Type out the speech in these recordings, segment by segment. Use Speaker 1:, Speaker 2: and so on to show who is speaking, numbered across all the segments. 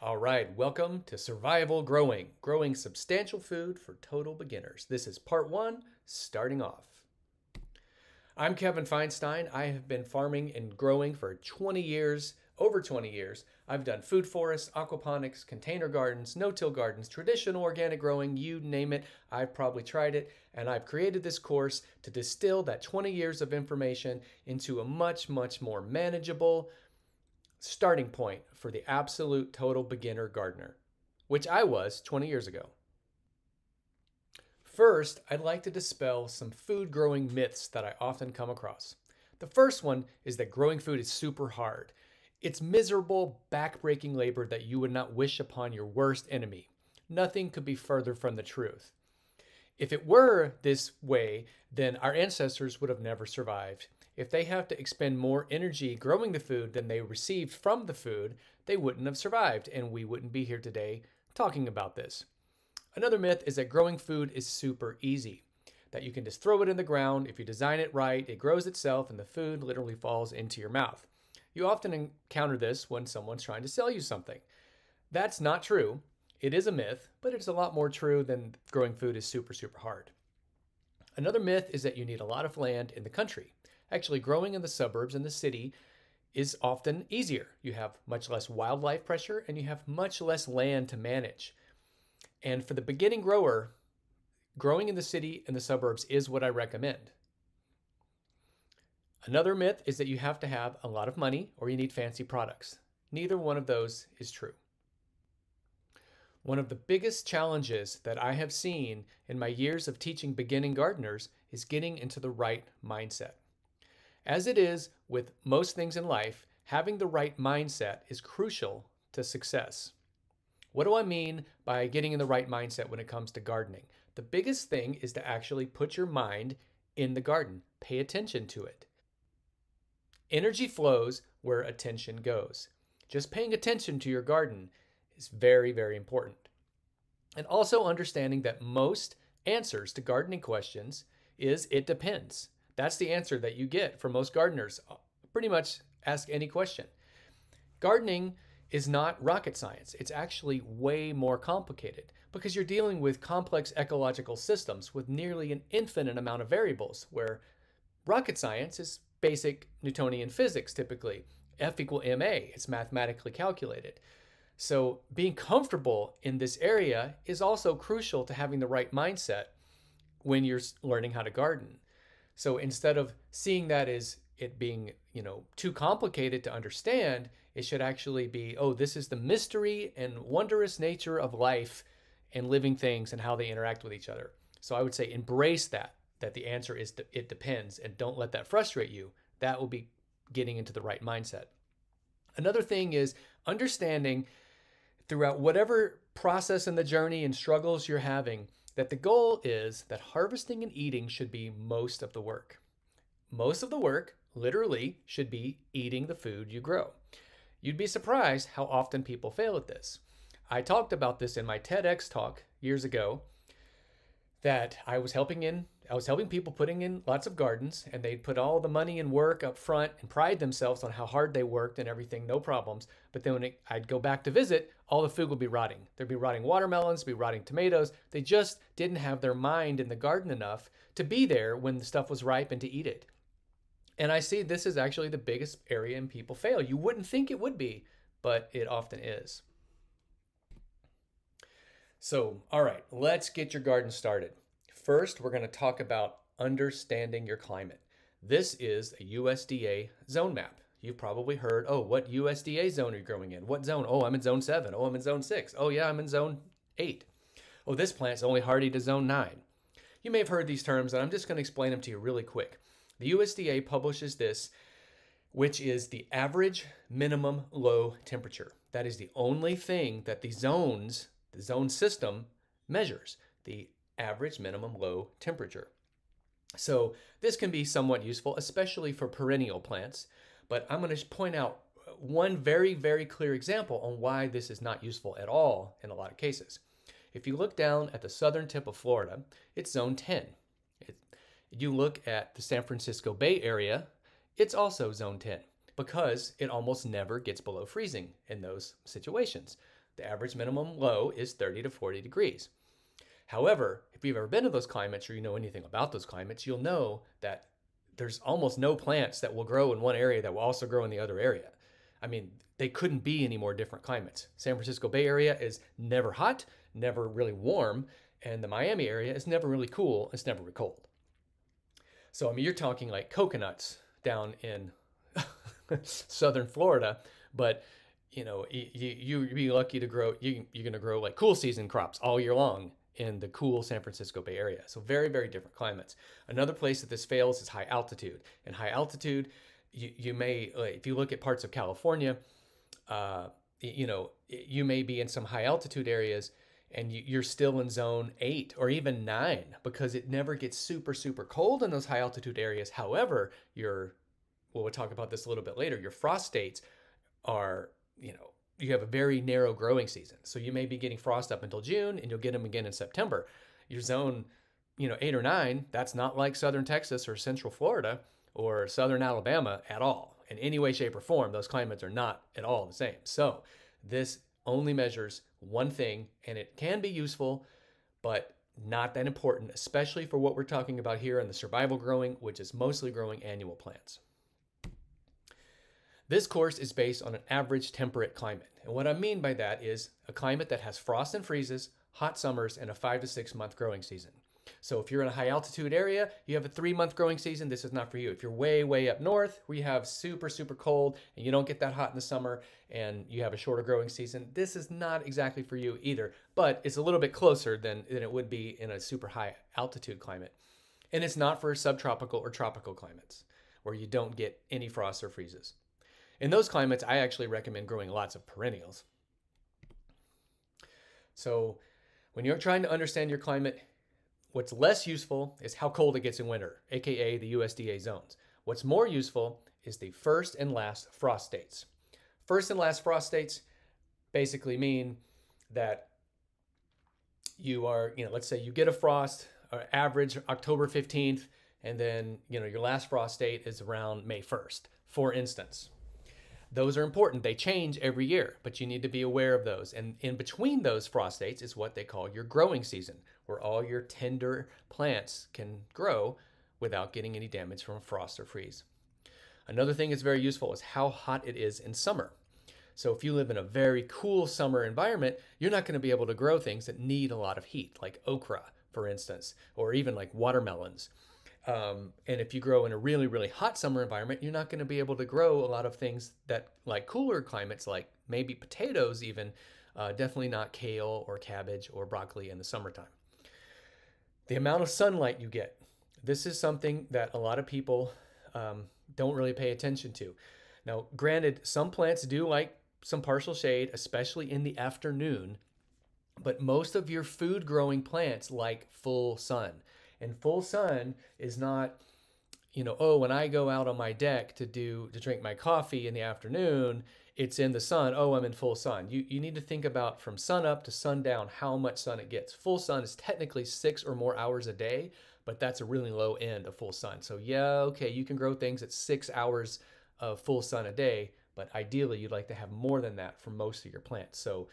Speaker 1: All right, welcome to Survival Growing, growing substantial food for total beginners. This is part one, starting off. I'm Kevin Feinstein. I have been farming and growing for 20 years, over 20 years. I've done food forests, aquaponics, container gardens, no-till gardens, traditional organic growing, you name it. I've probably tried it, and I've created this course to distill that 20 years of information into a much, much more manageable, starting point for the absolute total beginner gardener, which I was 20 years ago. First, I'd like to dispel some food growing myths that I often come across. The first one is that growing food is super hard. It's miserable, back-breaking labor that you would not wish upon your worst enemy. Nothing could be further from the truth. If it were this way, then our ancestors would have never survived. If they have to expend more energy growing the food than they received from the food, they wouldn't have survived, and we wouldn't be here today talking about this. Another myth is that growing food is super easy, that you can just throw it in the ground. If you design it right, it grows itself, and the food literally falls into your mouth. You often encounter this when someone's trying to sell you something. That's not true. It is a myth, but it's a lot more true than growing food is super, super hard. Another myth is that you need a lot of land in the country. Actually, growing in the suburbs and the city is often easier. You have much less wildlife pressure and you have much less land to manage. And for the beginning grower, growing in the city and the suburbs is what I recommend. Another myth is that you have to have a lot of money or you need fancy products. Neither one of those is true. One of the biggest challenges that I have seen in my years of teaching beginning gardeners is getting into the right mindset. As it is with most things in life, having the right mindset is crucial to success. What do I mean by getting in the right mindset when it comes to gardening? The biggest thing is to actually put your mind in the garden, pay attention to it. Energy flows where attention goes. Just paying attention to your garden is very, very important. And also understanding that most answers to gardening questions is it depends. That's the answer that you get from most gardeners. Uh, pretty much ask any question. Gardening is not rocket science. It's actually way more complicated because you're dealing with complex ecological systems with nearly an infinite amount of variables, where rocket science is basic Newtonian physics typically. F equal ma, it's mathematically calculated. So being comfortable in this area is also crucial to having the right mindset when you're learning how to garden. So instead of seeing that as it being, you know, too complicated to understand, it should actually be, oh, this is the mystery and wondrous nature of life and living things and how they interact with each other. So I would say embrace that, that the answer is it depends and don't let that frustrate you. That will be getting into the right mindset. Another thing is understanding throughout whatever process in the journey and struggles you're having that the goal is that harvesting and eating should be most of the work. Most of the work, literally, should be eating the food you grow. You'd be surprised how often people fail at this. I talked about this in my TEDx talk years ago that I was helping in I was helping people putting in lots of gardens and they'd put all the money and work up front and pride themselves on how hard they worked and everything, no problems. But then when it, I'd go back to visit, all the food would be rotting. There'd be rotting watermelons, be rotting tomatoes. They just didn't have their mind in the garden enough to be there when the stuff was ripe and to eat it. And I see this is actually the biggest area in people fail. You wouldn't think it would be, but it often is. So, all right, let's get your garden started. First, we're going to talk about understanding your climate. This is a USDA zone map. You've probably heard, oh, what USDA zone are you growing in? What zone? Oh, I'm in zone seven. Oh, I'm in zone six. Oh, yeah, I'm in zone eight. Oh, this plant's only hardy to zone nine. You may have heard these terms, and I'm just going to explain them to you really quick. The USDA publishes this, which is the average minimum low temperature. That is the only thing that the zones, the zone system, measures. The average minimum low temperature. So this can be somewhat useful, especially for perennial plants, but I'm going to point out one very, very clear example on why this is not useful at all in a lot of cases. If you look down at the southern tip of Florida, it's zone 10. It, you look at the San Francisco Bay Area, it's also zone 10 because it almost never gets below freezing in those situations. the average minimum low is 30 to 40 degrees. However, if you've ever been to those climates or you know anything about those climates, you'll know that there's almost no plants that will grow in one area that will also grow in the other area. I mean, they couldn't be any more different climates. San Francisco Bay Area is never hot, never really warm, and the Miami area is never really cool, it's never really cold. So, I mean, you're talking like coconuts down in southern Florida, but you know, you, you would be lucky to grow, you, you're going to grow like cool season crops all year long in the cool San Francisco Bay Area. So very, very different climates. Another place that this fails is high altitude. In high altitude, you, you may, if you look at parts of California, uh, you know, you may be in some high altitude areas and you're still in zone eight or even nine because it never gets super, super cold in those high altitude areas. However, your, well, we'll talk about this a little bit later, your frost dates are, you know, you have a very narrow growing season. So you may be getting frost up until June and you'll get them again in September. Your zone, you know, eight or nine, that's not like southern Texas or central Florida or southern Alabama at all. In any way, shape, or form, those climates are not at all the same. So this only measures one thing and it can be useful, but not that important, especially for what we're talking about here in the survival growing, which is mostly growing annual plants. This course is based on an average temperate climate. And what I mean by that is a climate that has frost and freezes, hot summers, and a five to six month growing season. So if you're in a high altitude area, you have a three month growing season, this is not for you. If you're way, way up north, we have super, super cold and you don't get that hot in the summer and you have a shorter growing season, this is not exactly for you either, but it's a little bit closer than, than it would be in a super high altitude climate. And it's not for subtropical or tropical climates where you don't get any frosts or freezes. In those climates, I actually recommend growing lots of perennials. So when you're trying to understand your climate, what's less useful is how cold it gets in winter, aka the USDA zones. What's more useful is the first and last frost dates. First and last frost dates basically mean that you are, you know, let's say you get a frost, or average October 15th, and then, you know, your last frost date is around May 1st, for instance. Those are important. They change every year, but you need to be aware of those. And in between those frost dates is what they call your growing season, where all your tender plants can grow without getting any damage from frost or freeze. Another thing that's very useful is how hot it is in summer. So if you live in a very cool summer environment, you're not going to be able to grow things that need a lot of heat, like okra, for instance, or even like watermelons. Um, and if you grow in a really, really hot summer environment, you're not going to be able to grow a lot of things that like cooler climates, like maybe potatoes, even. Uh, definitely not kale or cabbage or broccoli in the summertime. The amount of sunlight you get. This is something that a lot of people um, don't really pay attention to. Now, granted, some plants do like some partial shade, especially in the afternoon, but most of your food growing plants like full sun. And full sun is not, you know, oh, when I go out on my deck to do to drink my coffee in the afternoon, it's in the sun. Oh, I'm in full sun. You you need to think about from sun up to sundown how much sun it gets. Full sun is technically six or more hours a day, but that's a really low end of full sun. So yeah, okay, you can grow things at six hours of full sun a day, but ideally you'd like to have more than that for most of your plants. So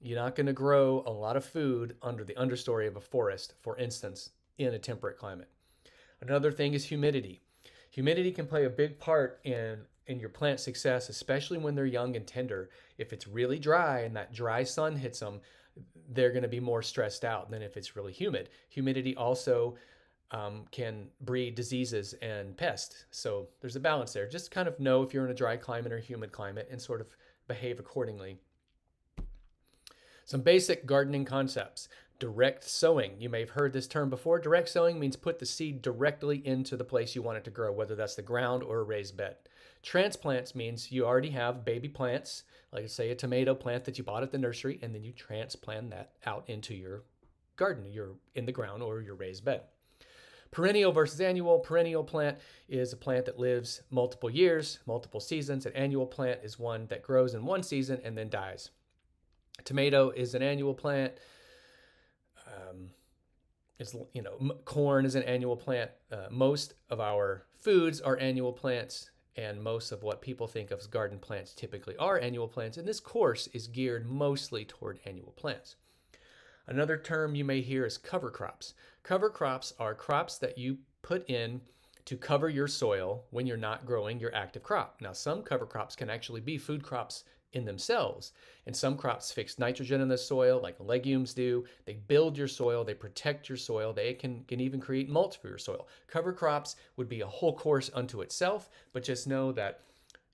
Speaker 1: you're not going to grow a lot of food under the understory of a forest, for instance, in a temperate climate. Another thing is humidity. Humidity can play a big part in in your plant success, especially when they're young and tender. If it's really dry and that dry sun hits them, they're going to be more stressed out than if it's really humid. Humidity also um, can breed diseases and pests. So there's a balance there. Just kind of know if you're in a dry climate or humid climate and sort of behave accordingly. Some basic gardening concepts. Direct sowing. You may have heard this term before. Direct sowing means put the seed directly into the place you want it to grow, whether that's the ground or a raised bed. Transplants means you already have baby plants, like say a tomato plant that you bought at the nursery, and then you transplant that out into your garden, your in the ground or your raised bed. Perennial versus annual. Perennial plant is a plant that lives multiple years, multiple seasons. An annual plant is one that grows in one season and then dies. Tomato is an annual plant um, is you know corn is an annual plant. Uh, most of our foods are annual plants, and most of what people think of as garden plants typically are annual plants, and this course is geared mostly toward annual plants. Another term you may hear is cover crops. Cover crops are crops that you put in to cover your soil when you're not growing your active crop. Now, some cover crops can actually be food crops in themselves, and some crops fix nitrogen in the soil, like legumes do. They build your soil, they protect your soil, they can, can even create mulch for your soil. Cover crops would be a whole course unto itself, but just know that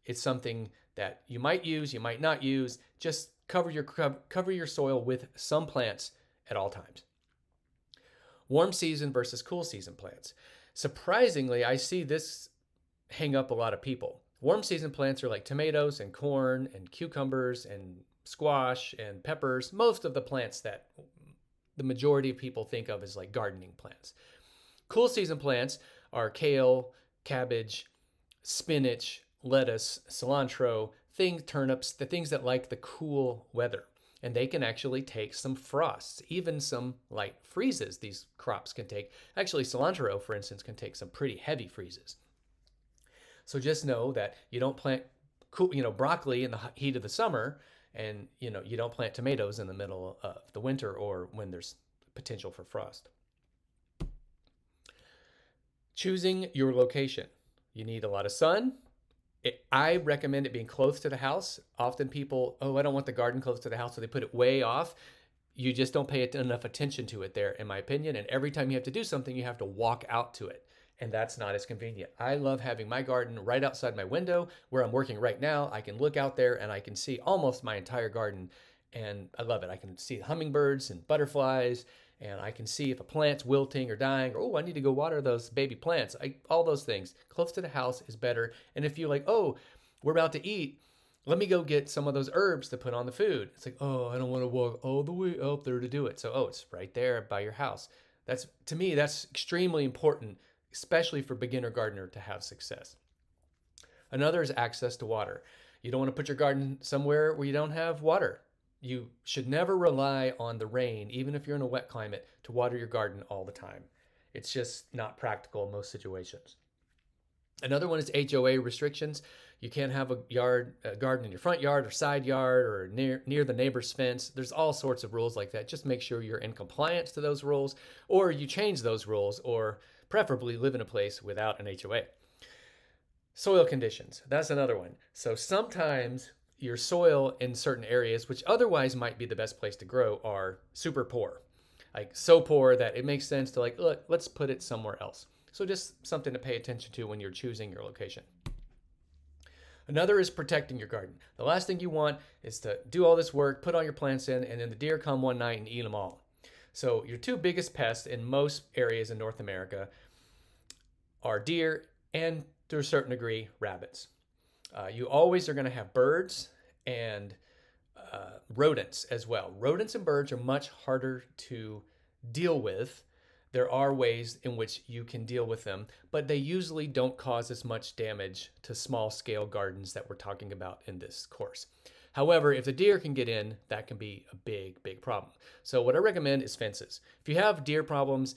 Speaker 1: it's something that you might use, you might not use. Just cover your cover your soil with some plants at all times. Warm season versus cool season plants. Surprisingly, I see this hang up a lot of people. Warm season plants are like tomatoes and corn and cucumbers and squash and peppers, most of the plants that the majority of people think of as like gardening plants. Cool season plants are kale, cabbage, spinach, lettuce, cilantro, things, turnips, the things that like the cool weather. And they can actually take some frosts, even some light freezes these crops can take. Actually, cilantro, for instance, can take some pretty heavy freezes. So just know that you don't plant you know broccoli in the heat of the summer and you know you don't plant tomatoes in the middle of the winter or when there's potential for frost. Choosing your location. You need a lot of sun. It, I recommend it being close to the house. Often people, oh, I don't want the garden close to the house, so they put it way off. You just don't pay enough attention to it there, in my opinion. And every time you have to do something, you have to walk out to it and that's not as convenient. I love having my garden right outside my window where I'm working right now. I can look out there and I can see almost my entire garden and I love it. I can see hummingbirds and butterflies and I can see if a plant's wilting or dying or oh, I need to go water those baby plants. I, all those things. Close to the house is better. And if you're like, "Oh, we're about to eat, let me go get some of those herbs to put on the food." It's like, "Oh, I don't want to walk all the way up there to do it." So, oh, it's right there by your house. That's to me that's extremely important especially for beginner gardener to have success. Another is access to water. You don't want to put your garden somewhere where you don't have water. You should never rely on the rain, even if you're in a wet climate, to water your garden all the time. It's just not practical in most situations. Another one is HOA restrictions. You can't have a yard, a garden in your front yard or side yard or near near the neighbor's fence. There's all sorts of rules like that. Just make sure you're in compliance to those rules, or you change those rules, or preferably live in a place without an HOA. Soil conditions, that's another one. So sometimes your soil in certain areas, which otherwise might be the best place to grow, are super poor. Like so poor that it makes sense to like, look, let's put it somewhere else. So just something to pay attention to when you're choosing your location. Another is protecting your garden. The last thing you want is to do all this work, put all your plants in, and then the deer come one night and eat them all. So your two biggest pests in most areas in North America are deer and to a certain degree rabbits. Uh, you always are going to have birds and uh, rodents as well. Rodents and birds are much harder to deal with. There are ways in which you can deal with them, but they usually don't cause as much damage to small scale gardens that we're talking about in this course. However, if the deer can get in, that can be a big, big problem. So what I recommend is fences. If you have deer problems,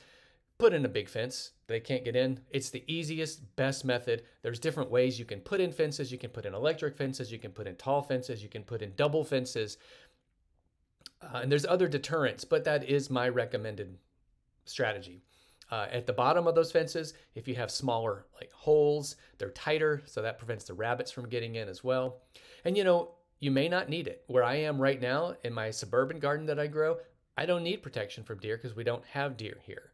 Speaker 1: put in a big fence. They can't get in. It's the easiest, best method. There's different ways you can put in fences. You can put in electric fences. You can put in tall fences. You can put in double fences. Uh, and there's other deterrents, but that is my recommended strategy. Uh, at the bottom of those fences, if you have smaller like holes, they're tighter, so that prevents the rabbits from getting in as well. And you know, you may not need it. Where I am right now in my suburban garden that I grow, I don't need protection from deer because we don't have deer here.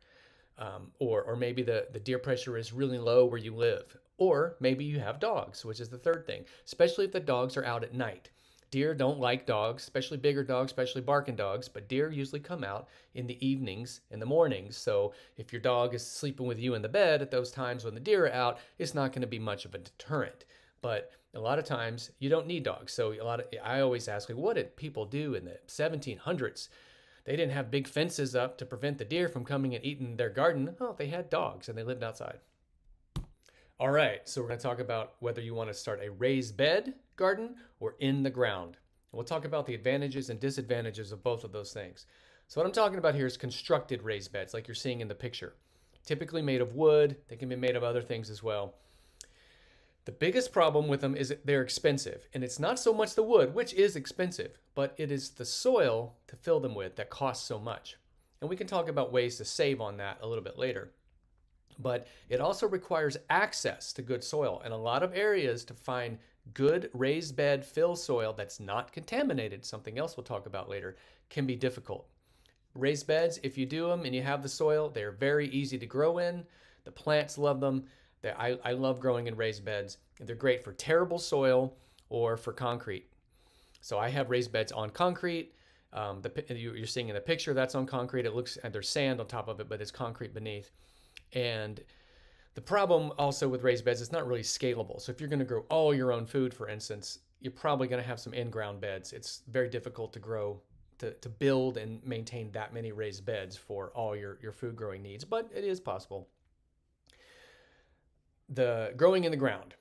Speaker 1: Um, or, or maybe the, the deer pressure is really low where you live. Or maybe you have dogs, which is the third thing, especially if the dogs are out at night. Deer don't like dogs, especially bigger dogs, especially barking dogs, but deer usually come out in the evenings and the mornings. So if your dog is sleeping with you in the bed at those times when the deer are out, it's not going to be much of a deterrent. But a lot of times you don't need dogs. So a lot of I always ask like what did people do in the 1700s? They didn't have big fences up to prevent the deer from coming and eating their garden. Oh, they had dogs and they lived outside. All right, so we're going to talk about whether you want to start a raised bed garden or in the ground. We'll talk about the advantages and disadvantages of both of those things. So what I'm talking about here is constructed raised beds like you're seeing in the picture. Typically made of wood, they can be made of other things as well. The biggest problem with them is they're expensive, and it's not so much the wood, which is expensive, but it is the soil to fill them with that costs so much. And we can talk about ways to save on that a little bit later. But it also requires access to good soil, and a lot of areas to find good raised bed fill soil that's not contaminated, something else we'll talk about later, can be difficult. Raised beds, if you do them and you have the soil, they're very easy to grow in. The plants love them. I, I love growing in raised beds. They're great for terrible soil or for concrete. So I have raised beds on concrete. Um, the, you're seeing in the picture that's on concrete. It looks and there's sand on top of it, but it's concrete beneath. And the problem also with raised beds, it's not really scalable. So if you're going to grow all your own food, for instance, you're probably going to have some in-ground beds. It's very difficult to grow, to, to build and maintain that many raised beds for all your, your food growing needs, but it is possible the growing in the ground.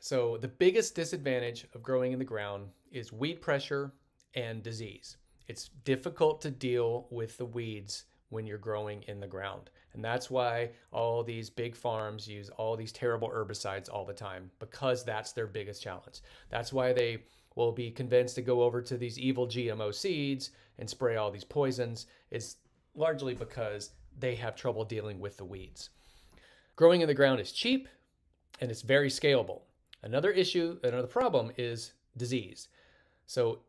Speaker 1: So the biggest disadvantage of growing in the ground is weed pressure and disease. It's difficult to deal with the weeds when you're growing in the ground. And that's why all these big farms use all these terrible herbicides all the time because that's their biggest challenge. That's why they will be convinced to go over to these evil GMO seeds and spray all these poisons. It's largely because they have trouble dealing with the weeds. Growing in the ground is cheap, and it's very scalable. Another issue, another problem is disease. So,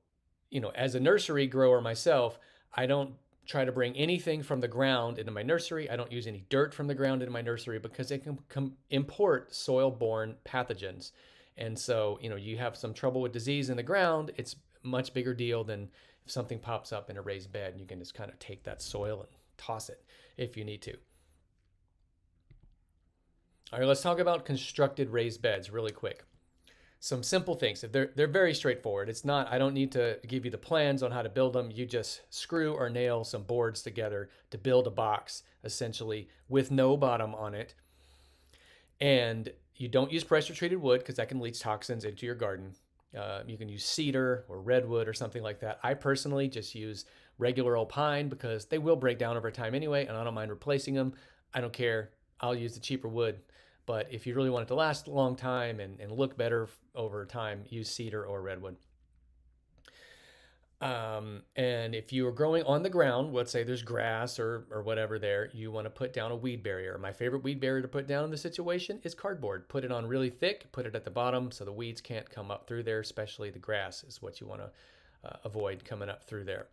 Speaker 1: you know, as a nursery grower myself, I don't try to bring anything from the ground into my nursery. I don't use any dirt from the ground into my nursery because it can com- import soil borne pathogens. And so, you know, you have some trouble with disease in the ground, it's much bigger deal than if something pops up in a raised bed and you can just kind of take that soil and toss it if you need to. All right, let's talk about constructed raised beds really quick. Some simple things. They're, they're very straightforward. It's not, I don't need to give you the plans on how to build them. You just screw or nail some boards together to build a box, essentially, with no bottom on it. And you don't use pressure treated wood because that can leach toxins into your garden. Uh, you can use cedar or redwood or something like that. I personally just use regular old pine because they will break down over time anyway, and I don't mind replacing them. I don't care. I'll use the cheaper wood. But if you really want it to last a long time and, and look better over time, use cedar or redwood. Um, and if you are growing on the ground, let's say there's grass or, or whatever there, you want to put down a weed barrier. My favorite weed barrier to put down in this situation is cardboard. Put it on really thick, put it at the bottom so the weeds can't come up through there, especially the grass is what you want to uh, avoid coming up through there.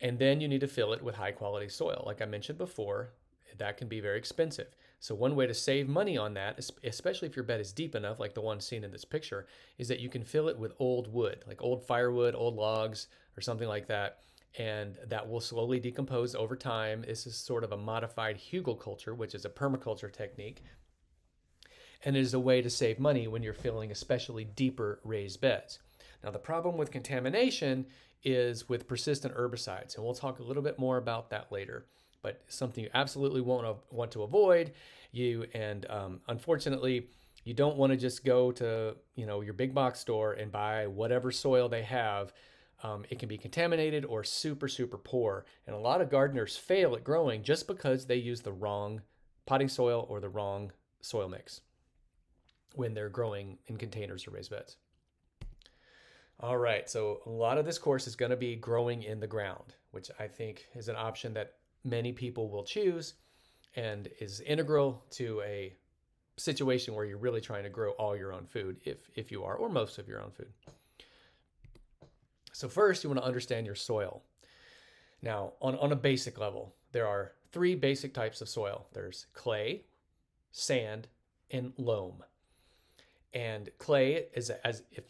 Speaker 1: And then you need to fill it with high quality soil. Like I mentioned before, that can be very expensive. So one way to save money on that, especially if your bed is deep enough, like the one seen in this picture, is that you can fill it with old wood, like old firewood, old logs, or something like that. And that will slowly decompose over time. This is sort of a modified hugelkultur, which is a permaculture technique. And it is a way to save money when you're filling especially deeper raised beds. Now, the problem with contamination is with persistent herbicides, and we'll talk a little bit more about that later but something you absolutely won't want to avoid. You and um, unfortunately, you don't want to just go to you know your big box store and buy whatever soil they have. Um, it can be contaminated or super super poor, and a lot of gardeners fail at growing just because they use the wrong potting soil or the wrong soil mix when they're growing in containers or raised beds. All right, so a lot of this course is going to be growing in the ground, which I think is an option that many people will choose and is integral to a situation where you're really trying to grow all your own food if if you are or most of your own food. So first you want to understand your soil. Now, on, on a basic level, there are three basic types of soil. There's clay, sand, and loam. And clay is as if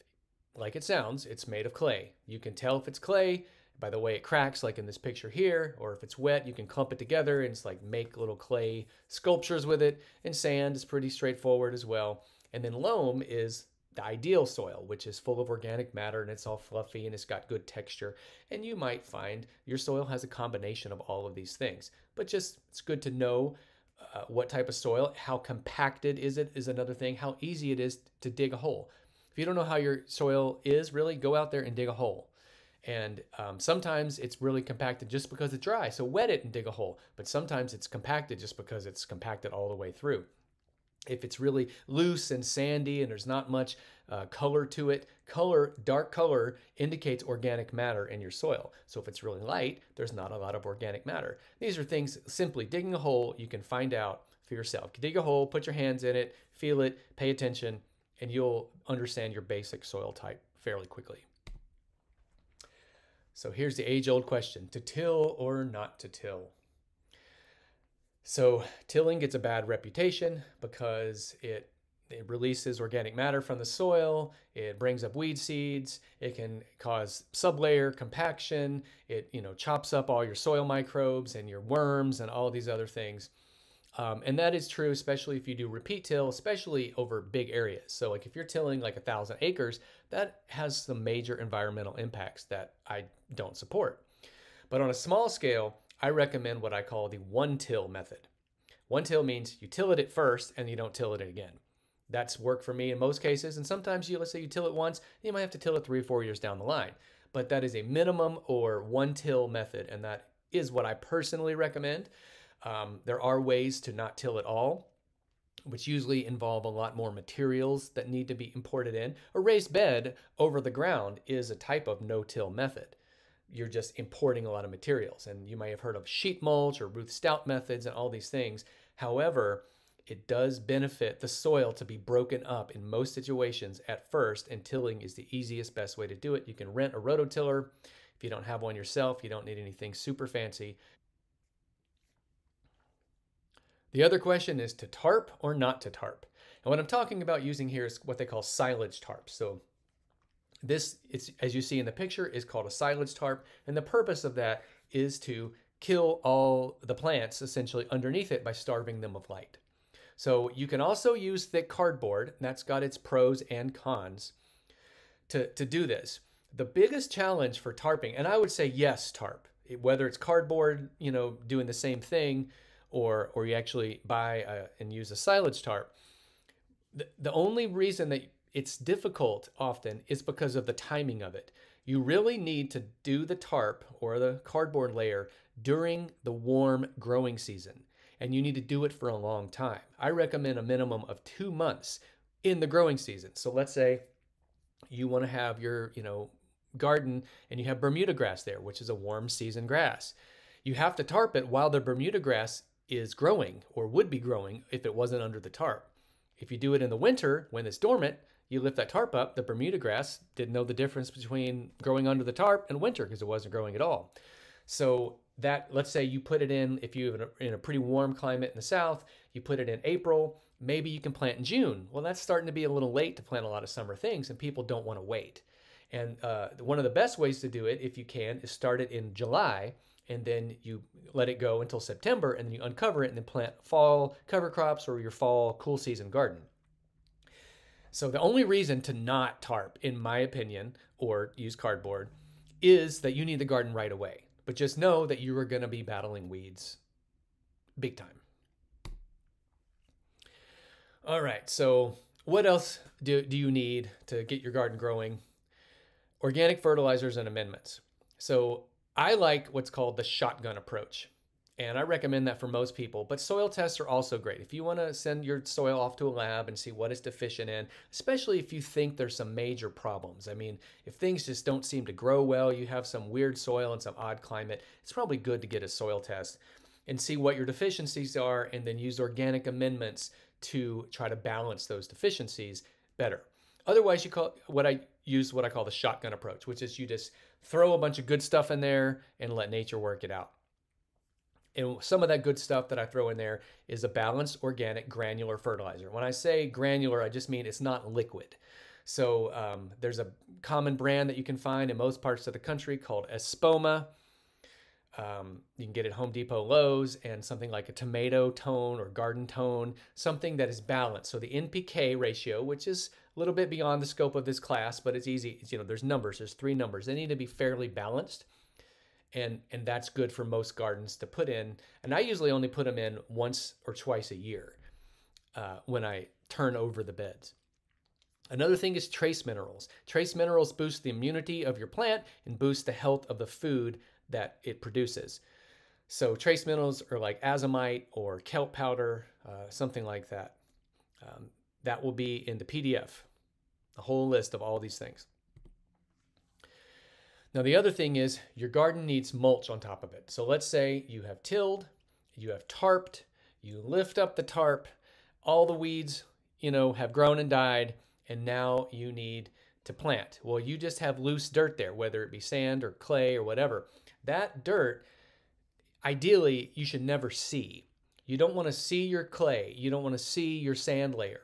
Speaker 1: like it sounds, it's made of clay. You can tell if it's clay by the way it cracks, like in this picture here, or if it's wet, you can clump it together and it's like make little clay sculptures with it. And sand is pretty straightforward as well. And then loam is the ideal soil, which is full of organic matter and it's all fluffy and it's got good texture. And you might find your soil has a combination of all of these things. But just it's good to know uh, what type of soil, how compacted is it is another thing, how easy it is to dig a hole. If you don't know how your soil is, really go out there and dig a hole and um, sometimes it's really compacted just because it's dry. So wet it and dig a hole. But sometimes it's compacted just because it's compacted all the way through. If it's really loose and sandy and there's not much uh, color to it, color, dark color indicates organic matter in your soil. So if it's really light, there's not a lot of organic matter. These are things simply digging a hole, you can find out for yourself. Dig a hole, put your hands in it, feel it, pay attention, and you'll understand your basic soil type fairly quickly. So here's the age old question to till or not to till? So tilling gets a bad reputation because it it releases organic matter from the soil, it brings up weed seeds, it can cause sublayer compaction, it you know chops up all your soil microbes and your worms and all these other things. Um, and that is true, especially if you do repeat till, especially over big areas. So, like if you're tilling like a thousand acres, that has some major environmental impacts that I don't support. But on a small scale, I recommend what I call the one till method. One till means you till it at first and you don't till it again. That's worked for me in most cases. And sometimes you, let's say you till it once, you might have to till it three or four years down the line. But that is a minimum or one till method. And that is what I personally recommend. Um, there are ways to not till at all, which usually involve a lot more materials that need to be imported in. A raised bed over the ground is a type of no-till method. You're just importing a lot of materials. And you may have heard of sheet mulch or Ruth Stout methods and all these things. However, it does benefit the soil to be broken up in most situations at first, and tilling is the easiest, best way to do it. You can rent a rototiller. If you don't have one yourself, you don't need anything super fancy. The other question is to tarp or not to tarp. And what I'm talking about using here is what they call silage tarp. So this, is, as you see in the picture, is called a silage tarp. And the purpose of that is to kill all the plants essentially underneath it by starving them of light. So you can also use thick cardboard, that's got its pros and cons to, to do this. The biggest challenge for tarping, and I would say yes, tarp, whether it's cardboard, you know, doing the same thing, or or you actually buy a, and use a silage tarp. The, the only reason that it's difficult often is because of the timing of it. You really need to do the tarp or the cardboard layer during the warm growing season, and you need to do it for a long time. I recommend a minimum of two months in the growing season. So let's say you want to have your, you know, garden and you have Bermuda grass there, which is a warm season grass. You have to tarp it while the Bermuda grass is growing or would be growing if it wasn't under the tarp. If you do it in the winter when it's dormant, you lift that tarp up, the Bermuda grass didn't know the difference between growing under the tarp and winter because it wasn't growing at all. So that, let's say you put it in, if you're in a pretty warm climate in the south, you put it in April, maybe you can plant in June. Well, that's starting to be a little late to plant a lot of summer things and people don't want to wait. And uh, one of the best ways to do it, if you can, is start it in July and then you let it go until September and then you uncover it and then plant fall cover crops or your fall cool season garden. So the only reason to not tarp, in my opinion, or use cardboard, is that you need the garden right away. But just know that you are going to be battling weeds big time. All right, so what else do, do you need to get your garden growing? Organic fertilizers and amendments. So I like what's called the shotgun approach. And I recommend that for most people, but soil tests are also great. If you want to send your soil off to a lab and see what it's deficient in, especially if you think there's some major problems. I mean, if things just don't seem to grow well, you have some weird soil and some odd climate, it's probably good to get a soil test and see what your deficiencies are and then use organic amendments to try to balance those deficiencies better. Otherwise, you call what I use what I call the shotgun approach, which is you just throw a bunch of good stuff in there and let nature work it out. And some of that good stuff that I throw in there is a balanced organic granular fertilizer. When I say granular, I just mean it's not liquid. So um, there's a common brand that you can find in most parts of the country called Espoma. Um, you can get it Home Depot, Lowe's, and something like a Tomato-tone or Garden-tone, something that is balanced. So the NPK ratio, which is little bit beyond the scope of this class, but it's easy. It's, you know, there's numbers. There's three numbers. They need to be fairly balanced, and and that's good for most gardens to put in. And I usually only put them in once or twice a year uh, when I turn over the beds. Another thing is trace minerals. Trace minerals boost the immunity of your plant and boost the health of the food that it produces. So trace minerals are like azomite or kelp powder, uh, something like that. Um, that will be in the PDF, a whole list of all these things. Now, the other thing is your garden needs mulch on top of it. So let's say you have tilled, you have tarped, you lift up the tarp, all the weeds, you know, have grown and died, and now you need to plant. Well, you just have loose dirt there, whether it be sand or clay or whatever. That dirt, ideally, you should never see. You don't want to see your clay. You don't want to see your sand layer.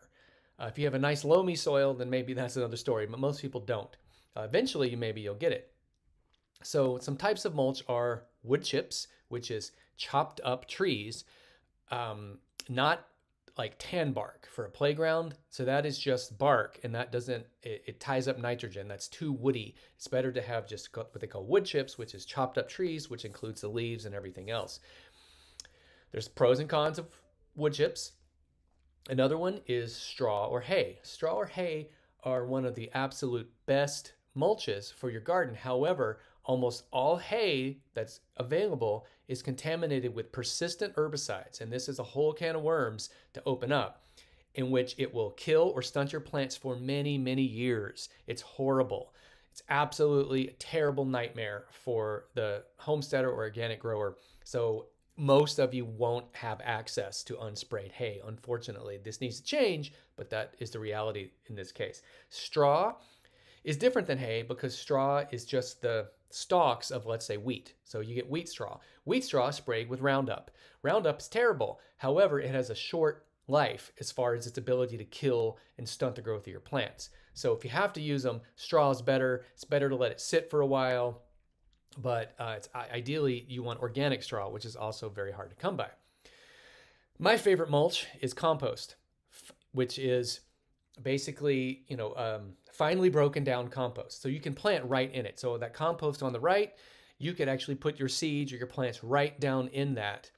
Speaker 1: Uh, if you have a nice loamy soil, then maybe that's another story, but most people don't. Uh, eventually, maybe you'll get it. So some types of mulch are wood chips, which is chopped up trees, um, not like tan bark for a playground. So that is just bark and that doesn't, it, it, ties up nitrogen. That's too woody. It's better to have just what they call wood chips, which is chopped up trees, which includes the leaves and everything else. There's pros and cons of wood chips. Another one is straw or hay. Straw or hay are one of the absolute best mulches for your garden. However, almost all hay that's available is contaminated with persistent herbicides. And this is a whole can of worms to open up, in which it will kill or stunt your plants for many, many years. It's horrible. It's absolutely a terrible nightmare for the homesteader or organic grower. So most of you won't have access to unsprayed hay. Unfortunately, this needs to change, but that is the reality in this case. Straw is different than hay because straw is just the stalks of, let's say, wheat. So you get wheat straw. Wheat straw sprayed with Roundup. Roundup is terrible. However, it has a short life as far as its ability to kill and stunt the growth of your plants. So if you have to use them, straw is better. It's better to let it sit for a while. But uh, it's, ideally, you want organic straw, which is also very hard to come by. My favorite mulch is compost, which is basically, you know, um, finely broken down compost. So you can plant right in it. So that compost on the right, you could actually put your seeds or your plants right down in that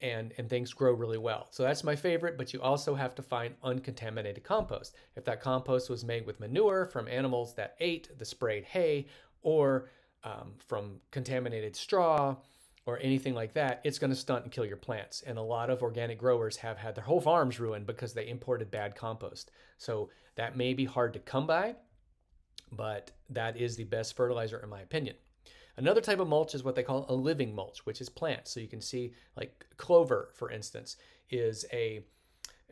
Speaker 1: and, and things grow really well. So that's my favorite, but you also have to find uncontaminated compost. If that compost was made with manure from animals that ate the sprayed hay or um, from contaminated straw or anything like that, it's going to stunt and kill your plants. And a lot of organic growers have had their whole farms ruined because they imported bad compost. So that may be hard to come by, but that is the best fertilizer in my opinion. Another type of mulch is what they call a living mulch, which is plants. So you can see like clover, for instance, is a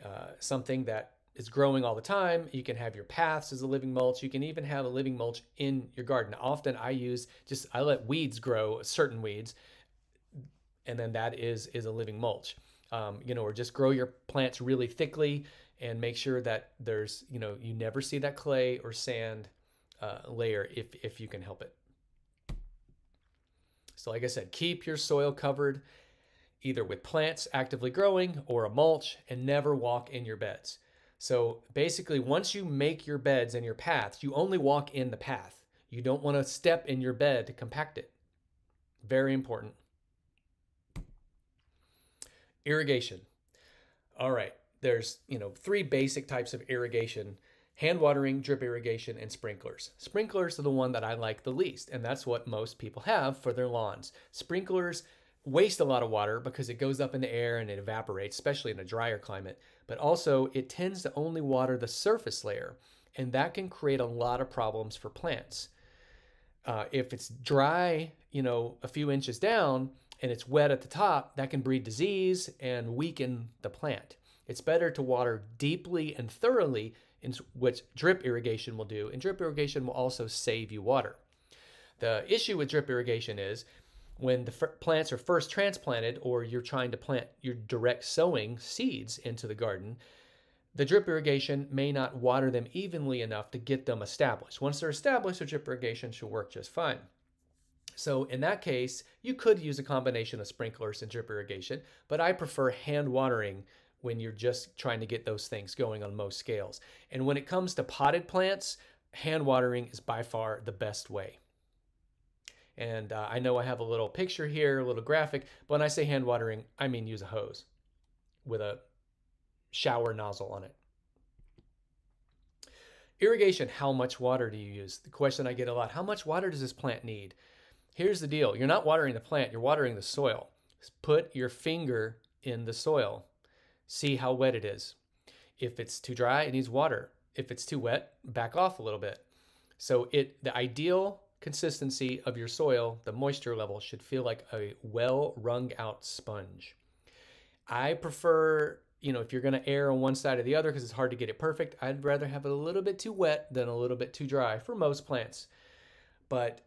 Speaker 1: uh, something that is growing all the time. You can have your paths as a living mulch. You can even have a living mulch in your garden. Often I use just I let weeds grow, certain weeds, and then that is is a living mulch. Um, you know, or just grow your plants really thickly and make sure that there's you know you never see that clay or sand uh, layer if if you can help it. So, like I said, keep your soil covered either with plants actively growing or a mulch, and never walk in your beds. So basically, once you make your beds and your paths, you only walk in the path. You don't want to step in your bed to compact it. Very important. Irrigation. All right, there's, you know, three basic types of irrigation hand watering, drip irrigation, and sprinklers. Sprinklers are the one that I like the least, and that's what most people have for their lawns. Sprinklers waste a lot of water because it goes up in the air and it evaporates, especially in a drier climate, but also it tends to only water the surface layer, and that can create a lot of problems for plants. Uh, if it's dry, you know, a few inches down, and it's wet at the top, that can breed disease and weaken the plant. It's better to water deeply and thoroughly, which drip irrigation will do, and drip irrigation will also save you water. The issue with drip irrigation is when the plants are first transplanted or you're trying to plant your direct sowing seeds into the garden, the drip irrigation may not water them evenly enough to get them established. Once they're established, the drip irrigation should work just fine. So in that case, you could use a combination of sprinklers and drip irrigation, but I prefer hand watering when you're just trying to get those things going on most scales. And when it comes to potted plants, hand watering is by far the best way. And uh, I know I have a little picture here, a little graphic, but when I say hand watering, I mean use a hose with a shower nozzle on it. Irrigation, how much water do you use? The question I get a lot, how much water does this plant need? Here's the deal you're not watering the plant, you're watering the soil. Put your finger in the soil, see how wet it is. If it's too dry, it needs water. If it's too wet, back off a little bit. So it the ideal consistency of your soil, the moisture level should feel like a well wrung out sponge. I prefer, you know, if you're going to err on one side or the other because it's hard to get it perfect, I'd rather have it a little bit too wet than a little bit too dry for most plants. But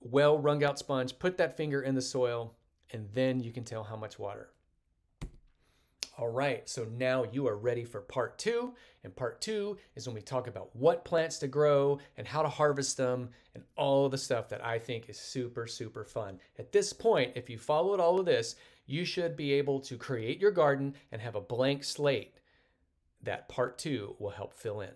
Speaker 1: well wrung out sponge, put that finger in the soil, and then you can tell how much water. All right, so now you are ready for part two. And part two is when we talk about what plants to grow and how to harvest them and all of the stuff that I think is super, super fun. At this point, if you followed all of this, you should be able to create your garden and have a blank slate that part two will help fill in.